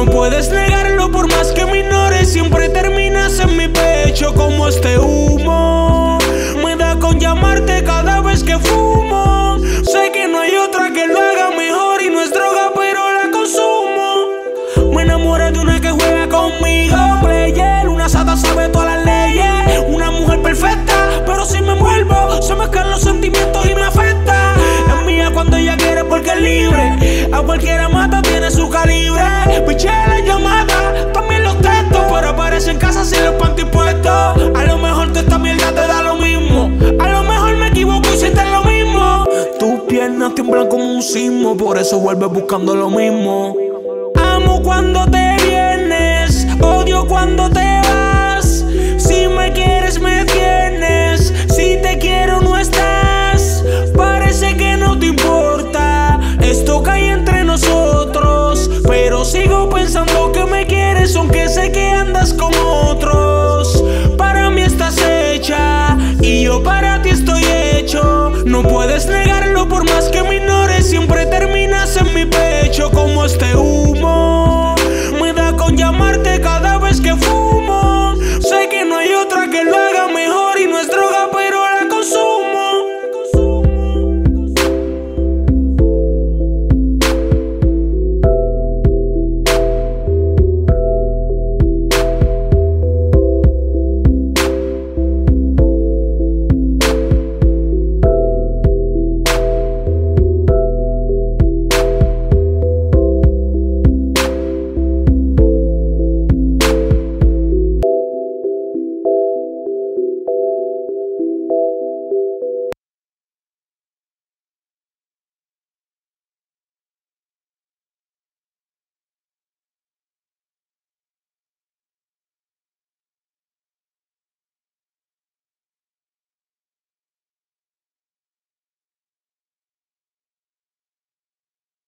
No puedes negarlo por más que me ignores, siempre terminas en mi pecho como este humo. tiemblan como un sismo, por eso vuelves buscando lo mismo.